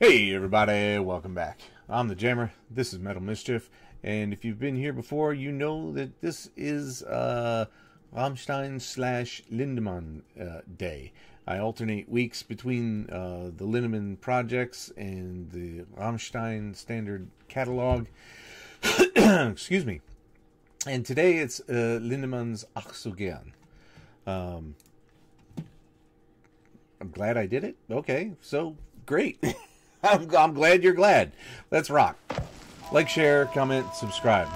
Hey everybody, welcome back. I'm the Jammer. This is Metal Mischief, and if you've been here before, you know that this is uh, Rammstein slash Lindemann uh, day. I alternate weeks between uh, the Lindemann projects and the Rammstein standard catalog. Excuse me. And today it's uh, Lindemann's Ach so gern. Um, I'm glad I did it. Okay, so great. I'm, I'm glad you're glad. Let's rock. Like, share, comment, subscribe.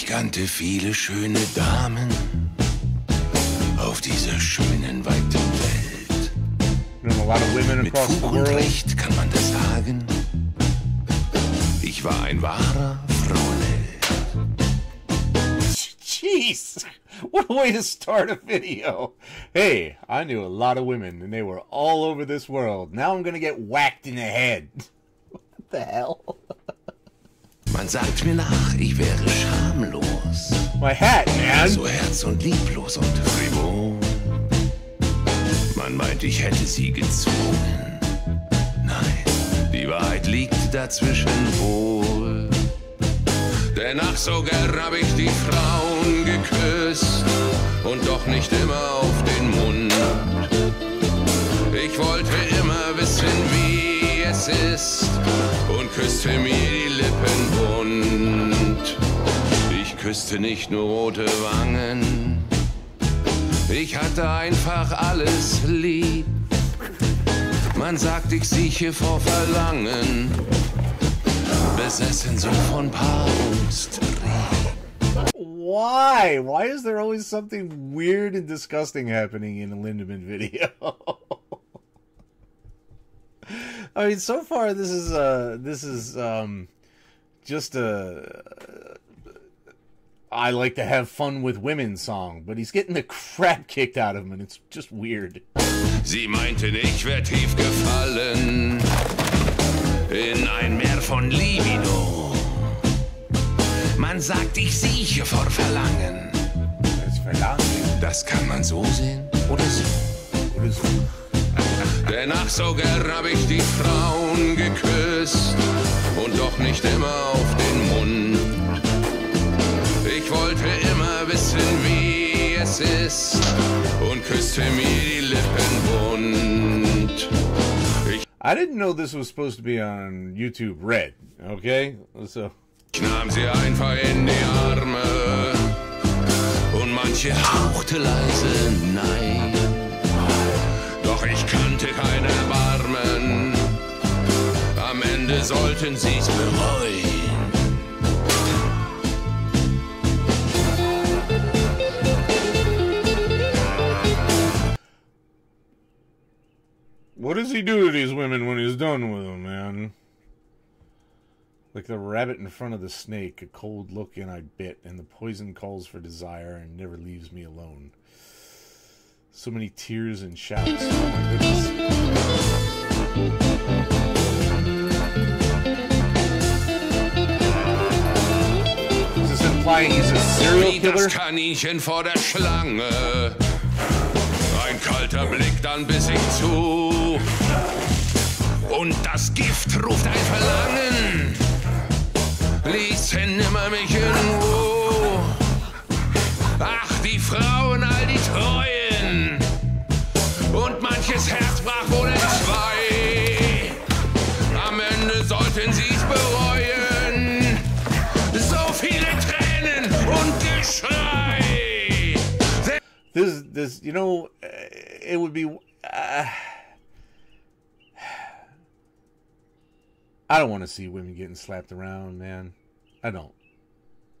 Ich kannte viele schöne Damen auf dieser schönen, weiten Welt. Mit Fug und. Recht kann man das sagen. Ich war ein wahrer Frauenheld. Jeez, what a way to start a video. Hey, I knew a lot of women and they were all over this world. Now I'm gonna get whacked in the head. What the hell? Man sagt mir nach, ich wäre schamlos. My hat, man. So herz- und lieblos und frivol. Man meint, ich hätte sie gezwungen. Nein, die Wahrheit liegt dazwischen wohl. Denn ach, so gern hab ich die Frauen geküsst und doch nicht immer auf den Mund. Ich wollte immer wissen, wie es ist und küsste mir die Lippen bunt. Küsste nicht nur rote Wangen, ich hatte einfach alles lieb. Man sagt, ich sieche vor Verlangen, besessen so von. Why? Why is there always something weird and disgusting happening in a Lindemann video? I mean, so far this is uh this is um just a I like to have fun with women song, but he's getting the crap kicked out of him, and it's just weird. Sie meinten, ich wär tief gefallen in ein Meer von Libido. Man sagt, ich sieche vor Verlangen. It's verlangen. Das kann man so sehen oder so. What is Denn ach, so gern hab ich die Frauen geküsst und doch nicht immer auf den Mund. Es ist und küsste mir die Lippen bunt. Ich I didn't know this was supposed to be on YouTube Red. Okay, so nahm sie einfach in die Arme und manche hauchte leise Nein. Doch ich kannte kein Erbarmen. Am Ende sollten sie's bereuen. What does he do to these women when he's done with them, man? Like the rabbit in front of the snake, a cold look and I bit, and the poison calls for desire and never leaves me alone. So many tears and shouts. Oh my goodness. Is this implying he's a serial Wie killer? das Kaninchen vor der Schlange. Ein kalter Blick, dann biss ich zu. Und das Gift ruft ein Verlangen. Ließen nimmer mich in Ruhe. Ach, die Frauen, all die Treuen. Und manches Herz brach ohne zwei. Am Ende sollten sie's bereuen. So viele Tränen und Geschrei. This, this, you know, uh, it would be. Uh, I don't want to see women getting slapped around, man. I don't.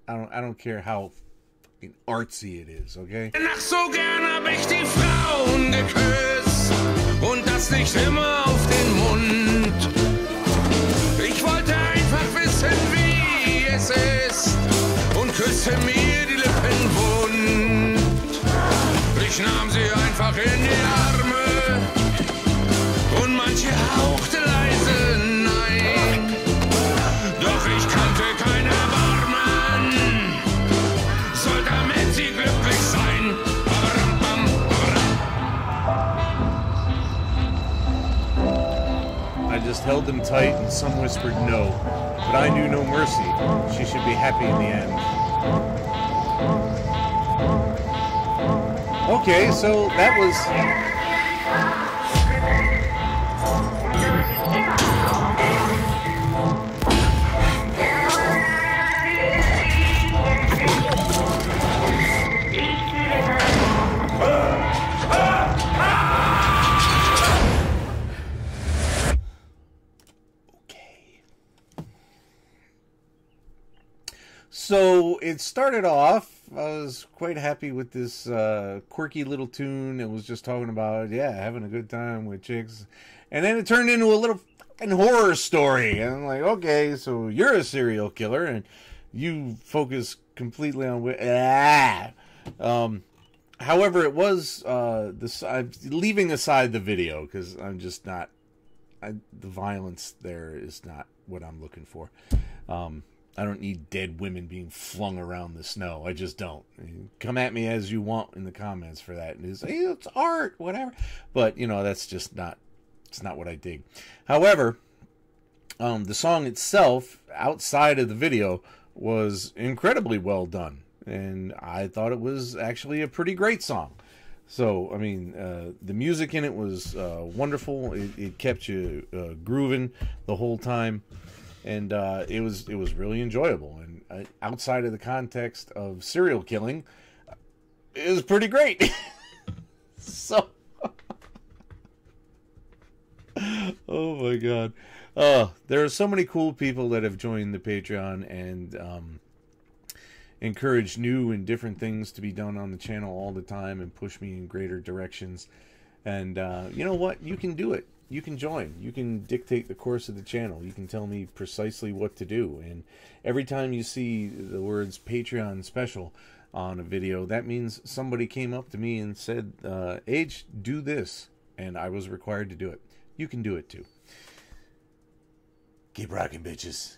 I don't. I don't care how fucking artsy it is. Okay. Ich wollte einfach wissen, wie es ist und küsste mir held them tight and some whispered no. But I knew no mercy. She should be happy in the end. Okay, so that was. So it started off. I was quite happy with this uh, quirky little tune. It was just talking about yeah, having a good time with chicks, and then it turned into a little fucking horror story. And I'm like, okay, so you're a serial killer, and you focus completely on ah. Um, however, it was uh, this. I'm leaving aside the video because I'm just not. I, the violence there is not what I'm looking for. Um, I don't need dead women being flung around the snow. I just don't. Come at me as you want in the comments for that. And it's, hey, it's art, whatever. But you know, that's just not. It's not what I dig. However, um, the song itself, outside of the video, was incredibly well done, and I thought it was actually a pretty great song. So, I mean, uh, the music in it was uh, wonderful. It, it kept you uh, grooving the whole time, and uh, it was it was really enjoyable. And uh, outside of the context of serial killing, it was pretty great. so, oh my god, uh, there are so many cool people that have joined the Patreon and. Um, encourage new and different things to be done on the channel all the time and push me in greater directions. And uh, you know what? You can do it. You can join. You can dictate the course of the channel. You can tell me precisely what to do. And every time you see the words Patreon special on a video, that means somebody came up to me and said, uh, Age, do this. And I was required to do it. You can do it too. Keep rocking, bitches.